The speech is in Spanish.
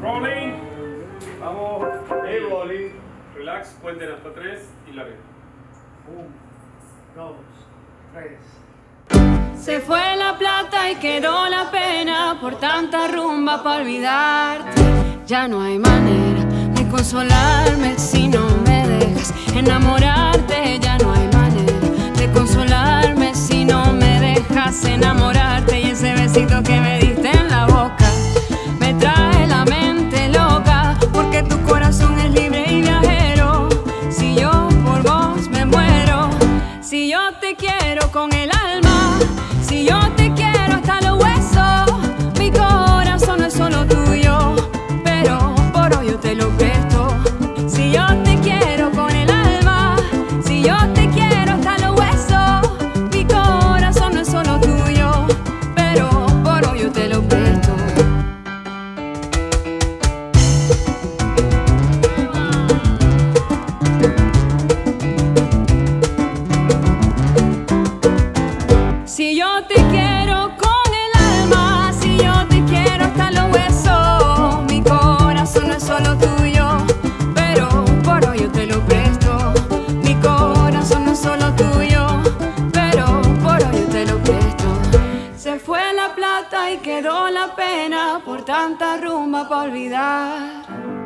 Rolling. Vamos. Hey, rolling. Relax, cuenten hasta tres y la larga. Uno, dos, tres. Se fue la plata y quedó la pena por tanta rumba para olvidarte. Ya no hay manera de consolarme si no me dejas enamorar. te quiero con el alma, si yo te y quedó la pena por tanta rumba para olvidar.